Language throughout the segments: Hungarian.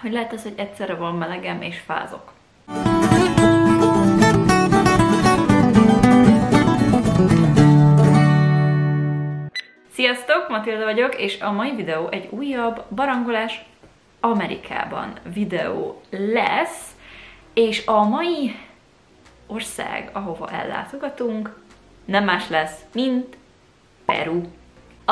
hogy lehet az, hogy egyszerre van melegem és fázok. Sziasztok, Matilda vagyok, és a mai videó egy újabb barangolás Amerikában videó lesz, és a mai ország, ahova ellátogatunk, nem más lesz, mint Peru.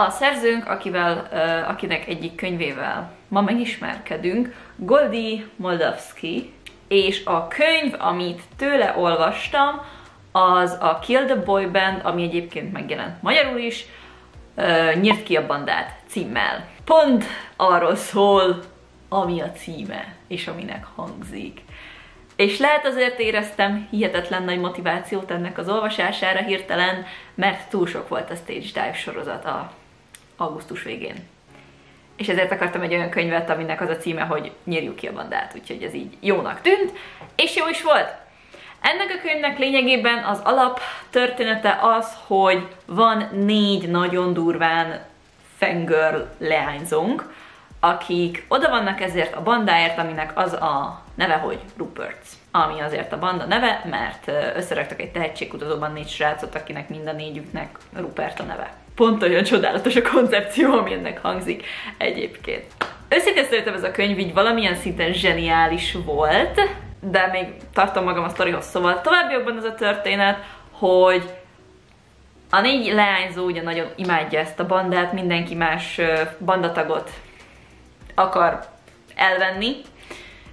A szerzőnk, akivel, akinek egyik könyvével ma megismerkedünk, Goldi Moldavski, és a könyv, amit tőle olvastam, az a Kill the Boy Band, ami egyébként megjelent magyarul is, Nyírt ki a bandát címmel. Pont arról szól, ami a címe, és aminek hangzik. És lehet azért éreztem hihetetlen nagy motivációt ennek az olvasására hirtelen, mert túl sok volt a Stage Dive sorozat a augusztus végén. És ezért akartam egy olyan könyvet, aminek az a címe, hogy nyírjuk ki a bandát, úgyhogy ez így jónak tűnt, és jó is volt. Ennek a könyvnek lényegében az alap története az, hogy van négy nagyon durván fangirl leányzónk, akik oda vannak ezért a bandáért, aminek az a neve, hogy Ruperts. Ami azért a banda neve, mert összeraktak egy tehetségkutatóban négy srácot, akinek mind a négyüknek Rupert a neve. Pont olyan csodálatos a koncepció, ami ennek hangzik egyébként. Őszintén szerintem ez a könyv így valamilyen szinten zseniális volt, de még tartom magam a sztorihoz, szóval tovább jobban az a történet, hogy a négy leányzó ugye nagyon imádja ezt a bandát, mindenki más bandatagot akar elvenni,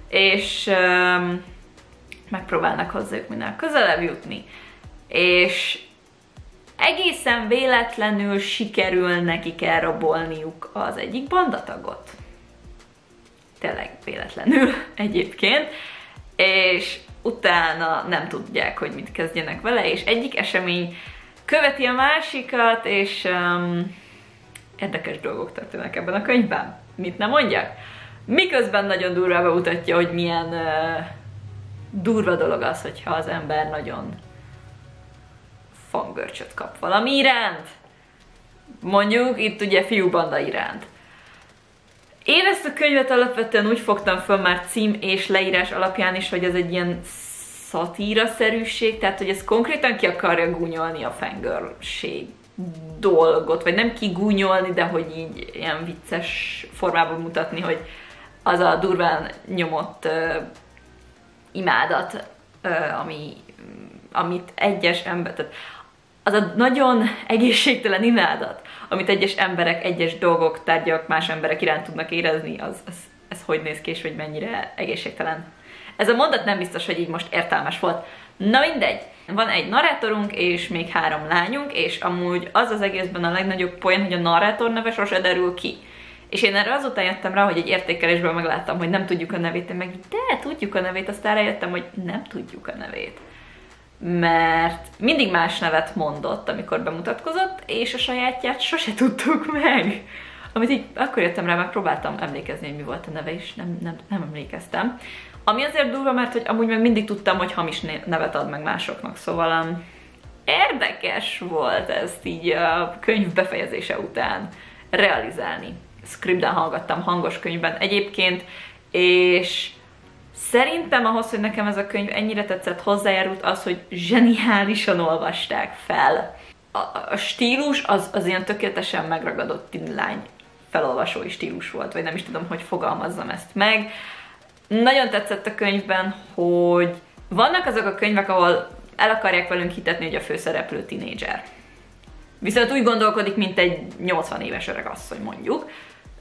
és um, megpróbálnak hozzájuk minél közelebb jutni. És egészen véletlenül sikerül nekik elrabolniuk az egyik bandatagot. Tényleg véletlenül egyébként. És utána nem tudják, hogy mit kezdjenek vele, és egyik esemény követi a másikat, és um, érdekes dolgok történnek ebben a könyvben. Mit nem mondjak? Miközben nagyon durva bemutatja, hogy milyen uh, durva dolog az, hogyha az ember nagyon fangörcsöt kap valami iránt. Mondjuk itt ugye fiúbanda iránt. Én ezt a könyvet alapvetően úgy fogtam föl már cím és leírás alapján is, hogy ez egy ilyen szatíra-szerűség, tehát hogy ez konkrétan ki akarja gúnyolni a fangirlség dolgot, vagy nem kigúnyolni, de hogy így ilyen vicces formában mutatni, hogy az a durván nyomott uh, imádat, uh, ami, amit egyes ember, tehát az a nagyon egészségtelen imádat, amit egyes emberek, egyes dolgok, tárgyak más emberek iránt tudnak érezni, az, az, ez hogy néz ki, és hogy mennyire egészségtelen. Ez a mondat nem biztos, hogy így most értelmes volt. Na mindegy, van egy narrátorunk és még három lányunk, és amúgy az az egészben a legnagyobb poén, hogy a narrátor neve sose derül ki. És én erre azután jöttem rá, hogy egy értékelésből megláttam, hogy nem tudjuk a nevét, én meg de tudjuk a nevét, aztán rájöttem, hogy nem tudjuk a nevét. Mert mindig más nevet mondott, amikor bemutatkozott, és a sajátját sose tudtuk meg. Amit így akkor jöttem rá, meg próbáltam emlékezni, hogy mi volt a neve, és nem, nem, nem emlékeztem. Ami azért durva, mert hogy amúgy meg mindig tudtam, hogy hamis nevet ad meg másoknak, szóval um, érdekes volt ezt így a könyv befejezése után realizálni. Scriptben hallgattam hangos könyvben egyébként, és szerintem ahhoz, hogy nekem ez a könyv ennyire tetszett, hozzájárult az, hogy zseniálisan olvasták fel. A, a stílus az, az ilyen tökéletesen megragadott tinlány felolvasói stílus volt, vagy nem is tudom, hogy fogalmazzam ezt meg. Nagyon tetszett a könyvben, hogy vannak azok a könyvek, ahol el akarják velünk hitetni, hogy a főszereplő tinédzser. Viszont úgy gondolkodik, mint egy 80 éves öreg asszony mondjuk.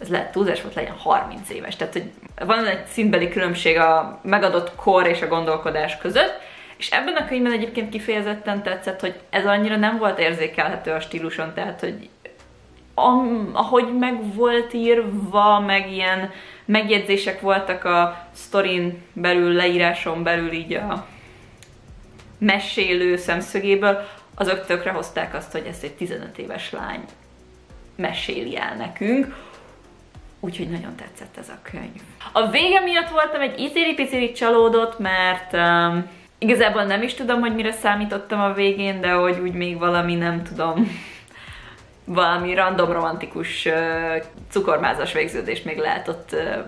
Ez lehet túlzás volt, legyen 30 éves. Tehát, hogy van egy szintbeli különbség a megadott kor és a gondolkodás között, és ebben a könyvben egyébként kifejezetten tetszett, hogy ez annyira nem volt érzékelhető a stíluson, tehát, hogy ahogy meg volt írva, meg ilyen megjegyzések voltak a sztorin belül, leíráson belül így a mesélő szemszögéből, azok tökre hozták azt, hogy ezt egy 15 éves lány meséli el nekünk, úgyhogy nagyon tetszett ez a könyv. A vége miatt voltam egy iciri csalódott, mert um, igazából nem is tudom, hogy mire számítottam a végén, de hogy úgy még valami, nem tudom, valami random romantikus uh, cukormázas végződést még lehet ott uh,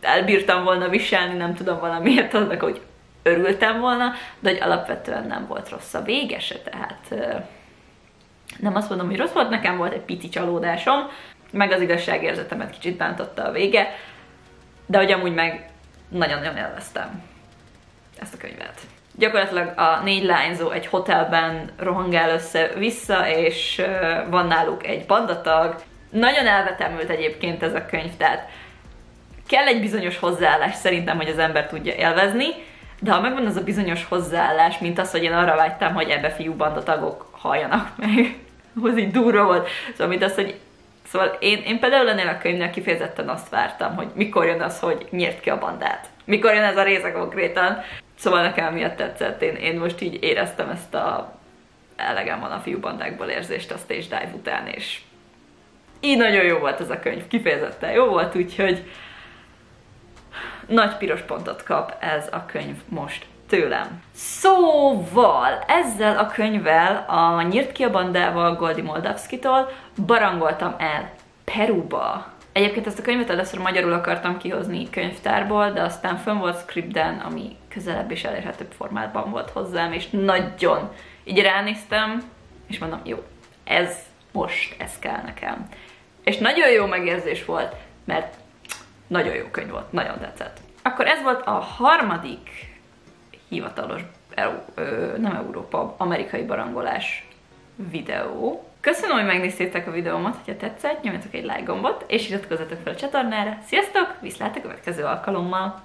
elbírtam volna viselni, nem tudom valamiért annak, hogy örültem volna, de hogy alapvetően nem volt rossz a vége se, tehát nem azt mondom, hogy rossz volt, nekem volt egy pici csalódásom, meg az igazságérzetemet kicsit bántotta a vége, de hogy amúgy meg nagyon-nagyon élveztem ezt a könyvet. Gyakorlatilag a négy lányzó egy hotelben rohangál össze-vissza, és van náluk egy bandatag. Nagyon elvetemült egyébként ez a könyv, tehát kell egy bizonyos hozzáállás szerintem, hogy az ember tudja élvezni, de ha megvan az a bizonyos hozzáállás, mint az, hogy én arra vágytam, hogy ebbe fiú bandatagok halljanak meg, az így durva volt. Szóval, mint az, hogy Szóval én, én például ennél a könyvnél kifejezetten azt vártam, hogy mikor jön az, hogy nyírt ki a bandát. Mikor jön ez a része konkrétan. Szóval nekem miatt tetszett. Én, én most így éreztem ezt a elegem van a fiúbandákból érzést a stage dive után, és így nagyon jó volt ez a könyv, kifejezetten jó volt, úgyhogy nagy piros pontot kap ez a könyv most tőlem. Szóval ezzel a könyvvel, a Nyírt ki a bandával Goldi Moldavskitól barangoltam el Peruba. Egyébként ezt a könyvet először magyarul akartam kihozni könyvtárból, de aztán fönn volt Scriptden, ami közelebb és elérhetőbb formátban volt hozzám, és nagyon így ránéztem, és mondom, jó, ez most, ez kell nekem. És nagyon jó megérzés volt, mert nagyon jó könyv volt, nagyon tetszett. Akkor ez volt a harmadik hivatalos nem Európa, amerikai barangolás videó. Köszönöm, hogy megnéztétek a videómat, hogyha tetszett, nyomjatok egy like gombot, és iratkozzatok fel a csatornára. Sziasztok, viszlát a következő alkalommal!